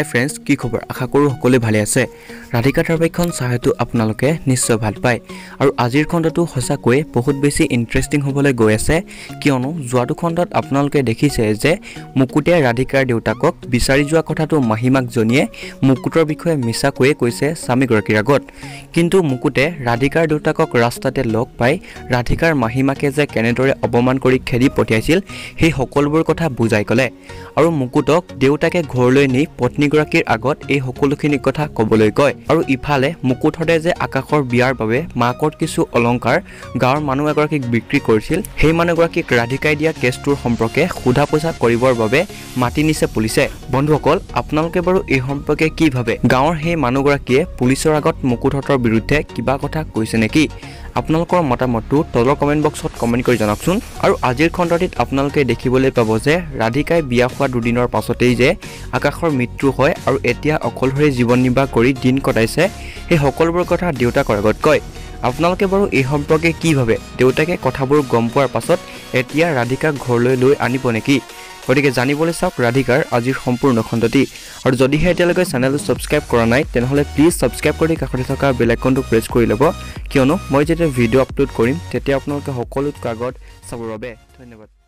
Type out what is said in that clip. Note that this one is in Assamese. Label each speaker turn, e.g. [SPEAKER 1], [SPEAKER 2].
[SPEAKER 1] হাই ফ্ৰেণ্ডছ কি খবৰ? আশা কৰোঁ সকলোৱে ভালে আছে। ৰাধিকা ধাৰাবাহিকখন চাহেতো আপোনালোকে নিশ্চয় ভাল পায়। আৰু আজিৰ খণ্ডটো সঁচাকৈয়ে বহুত বেছি ইণ্টাৰেষ্টিং হ'বলৈ গৈ আছে। কিয়নো যোৱাটো খণ্ডত আপোনালোকে দেখিছে যে মুকুটে ৰাধিকাৰ দেউতাকক বিচাৰি যোৱা কথাটো মাহীমাক জনীয়ে মুকুটৰ বিষয়ে মিছাকৈয়ে কৈছে স্বামীগৰাকীৰ আগত। কিন্তু মুকুটে ৰাধিকাৰ দেউতাকক ৰাস্তাতে লগ পাই ৰাধিকাৰ মাহীমাকে যে কেনেদৰে অপমান কৰি খেদি পঠিয়াইছিল সেই সকলোবোৰ কথা বুজাই ক'লে। আৰু মুকুটক দেউতাকে ঘৰলৈ নি পত্নীগৰাকীৰ আগত এই সকলোখিনি কথা ক'বলৈ কয় আৰু ইফালে মুকুটহঁতে যে আকাশৰ বিয়াৰ বাবে মাকৰ কিছু অলংকাৰ গাঁৱৰ মানুহ এগৰাকীক বিক্ৰী কৰিছিল সেই মানুহগৰাকীক ৰাধিকাই দিয়া কেছটোৰ সম্পৰ্কে সোধা পোছা কৰিবৰ বাবে মাতি নিছে পুলিচে বন্ধুসকল আপোনালোকে বাৰু এই সম্পৰ্কে কি ভাবে? গাঁৱৰ সেই মানুহগৰাকীয়ে পুলিচৰ আগত মুকুটহঁতৰ বিৰুদ্ধে কিবা কথা কৈছে নেকি? আপোনালোকৰ মতামতটো তলৰ কমেণ্ট বক্সত কমেণ্ট কৰি জনাওকচোন। আৰু আজিৰ খণ্ডটিত আপোনালোকে দেখিবলৈ পাব যে ৰাধিকাই বিয়া হোৱা দুদিনৰ পাছতেই যে আকাশৰ মৃত্যু হয় আৰু এতিয়া অকলশৰে জীৱন নিৰ্বাহ কৰি দিন কটাইছে সেই সকলোবোৰ কথা দেউতাকৰ আগত কয়। আপোনালোকে বাৰু এই সম্পৰ্কে কি ভাবে? দেউতাকে কথাবোৰ গম পোৱাৰ পাছত এতিয়া ৰাধিকাক ঘৰলৈ লৈ আনিব নেকি? গতিকে জানিবলৈ চাওক ৰাধিকাৰ আজিৰ সম্পূৰ্ণ খণ্ডটি। আৰু যদিহে এতিয়ালৈকে চেনেলটো ছাবস্ক্ৰাইব কৰা নাই তেনেহ'লে প্লিজ ছাবস্ক্ৰাইব কৰি কাষতে থকা বেল আইকনটো প্ৰেছ কৰি ল'ব। কিয়নো মই যেতিয়া ভিডিঅ' আপলোড কৰিম তেতিয়া আপোনালোকে সকলোতকৈ আগত চাবৰ বাবে ধন্যবাদ।